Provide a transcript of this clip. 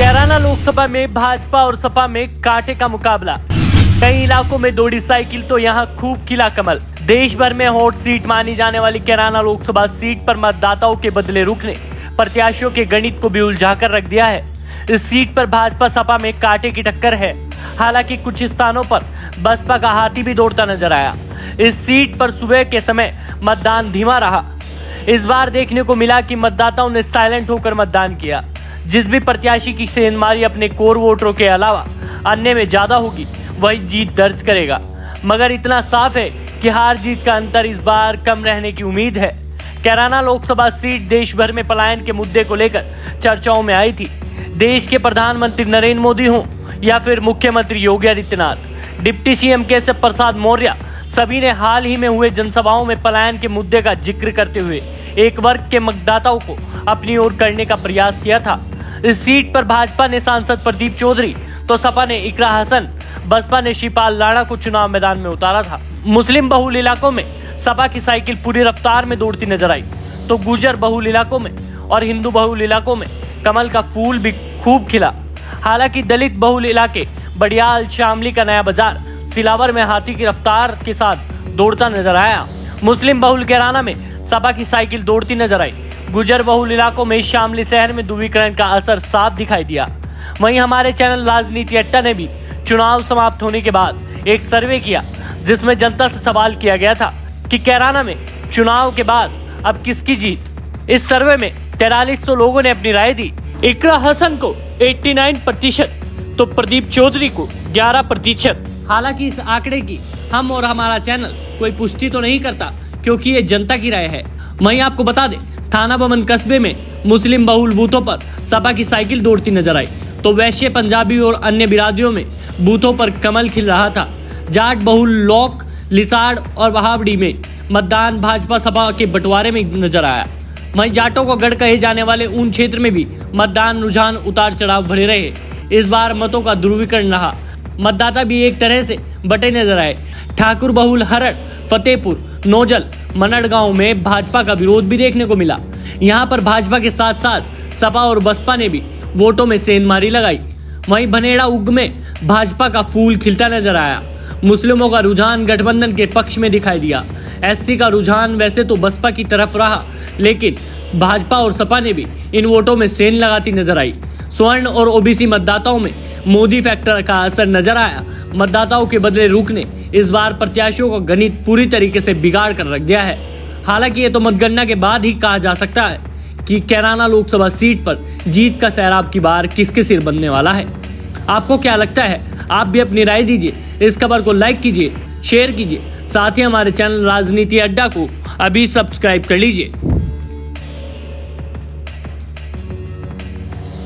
कैराना लोकसभा में भाजपा और सपा में कांटे का मुकाबला। कई इलाकों में दौड़ी साइकिल तो यहाँ खूब खिला कमल। देश भर में हॉट सीट मानी जाने वाली कैराना लोकसभा सीट पर मतदाताओं के बदले रुकने, प्रत्याशियों के गणित को भी उलझा कर रख दिया है। इस सीट पर भाजपा सपा में कांटे की टक्कर है। हालाँकि कुछ स्थानों पर बसपा का हाथी भी दौड़ता नज़र आया। इस सीट पर सुबह के समय मतदान धीमा रहा। इस बार देखने को मिला कि मतदाताओं ने साइलेंट होकर मतदान किया। जिस भी प्रत्याशी की सेंधमारी अपने कोर वोटरों के अलावा अन्य में ज़्यादा होगी, वही जीत दर्ज करेगा। मगर इतना साफ़ है कि हार जीत का अंतर इस बार कम रहने की उम्मीद है। कैराना लोकसभा सीट देश भर में पलायन के मुद्दे को लेकर चर्चाओं में आई थी। देश के प्रधानमंत्री नरेंद्र मोदी हों या फिर मुख्यमंत्री योगी आदित्यनाथ, डिप्टी सीएम केशव प्रसाद मौर्य, सभी ने हाल ही में हुए जनसभाओं में पलायन के मुद्दे का ज़िक्र करते हुए एक वर्ग के मतदाताओं को अपनी ओर करने का प्रयास किया था। इस सीट पर भाजपा ने सांसद प्रदीप चौधरी तो सपा ने इकरा हसन, बसपा ने शिपाल लाड़ा को चुनाव मैदान में उतारा था। मुस्लिम बहुल इलाकों में सपा की साइकिल पूरी रफ्तार में दौड़ती नज़र आई। तो गुजर बहुल इलाकों में और हिंदू बहुल इलाकों में कमल का फूल भी खूब खिला। हालाँकि दलित बहुल इलाके बडियाल, शामली का नया बाज़ार सिलावर में हाथी की रफ्तार के साथ दौड़ता नज़र आया। मुस्लिम बहुल कैराना में सपा की साइकिल दौड़ती नज़र आई। गुजर बहुल इलाकों में शामली शहर में ध्रुवीकरण का असर साफ़ दिखाई दिया। वहीं हमारे चैनल राजनीति अट्टा ने भी चुनाव समाप्त होने के बाद एक सर्वे किया, जिसमें जनता से सवाल किया गया था कि कैराना में चुनाव के बाद अब किसकी जीत? इस सर्वे में तैतालीस सौ लोगों ने अपनी राय दी। इकरा हसन को 89 प्रतिशत तो प्रदीप चौधरी को 11 प्रतिशत। हालाँकि इस आंकड़े की हम और हमारा चैनल कोई पुष्टि तो नहीं करता, क्योंकि ये जनता की राय है। वहीं आपको बता दें थाना भवन कस्बे में मुस्लिम बहुल बूथों पर सपा की साइकिल दौड़ती नज़र आई। तो वैश्य पंजाबी और अन्य बिरादियों में बूथों पर कमल खिल रहा था। जाट बहुल लौक, लिसाड़ और बहावड़ी में मतदान भाजपा सपा के बंटवारे में नज़र आया। वहीं जाटों को गढ़ कहे जाने वाले उन क्षेत्र में भी मतदान रुझान उतार चढ़ाव भरे रहे। इस बार मतों का ध्रुवीकरण रहा। मतदाता भी एक तरह से बटे नज़र आए। ठाकुर बहुल हरड़, फतेहपुर, नोजल मनड़ गाँव में भाजपा का विरोध भी देखने को मिला। यहाँ पर भाजपा के साथ साथ सपा और बसपा ने भी वोटों में सेंधमारी लगाई। वहीं भनेड़ा उग में भाजपा का फूल खिलता नज़र आया। मुस्लिमों का रुझान गठबंधन के पक्ष में दिखाई दिया। एससी का रुझान वैसे तो बसपा की तरफ़ रहा, लेकिन भाजपा और सपा ने भी इन वोटों में सेन लगाती नज़र आई। स्वर्ण और ओबीसी मतदाताओं में मोदी फैक्टर का असर नज़र आया। मतदाताओं के बदले रुकने इस बार प्रत्याशियों का गणित पूरी तरीके से बिगाड़ कर रख दिया है। हालाँकि ये तो मतगणना के बाद ही कहा जा सकता है कि कैराना लोकसभा सीट पर जीत का सैराब की बार किसके सिर बनने वाला है। आपको क्या लगता है? आप भी अपनी राय दीजिए। इस खबर को लाइक कीजिए, शेयर कीजिए। साथ ही हमारे चैनल राजनीति अड्डा को अभी सब्सक्राइब कर लीजिए।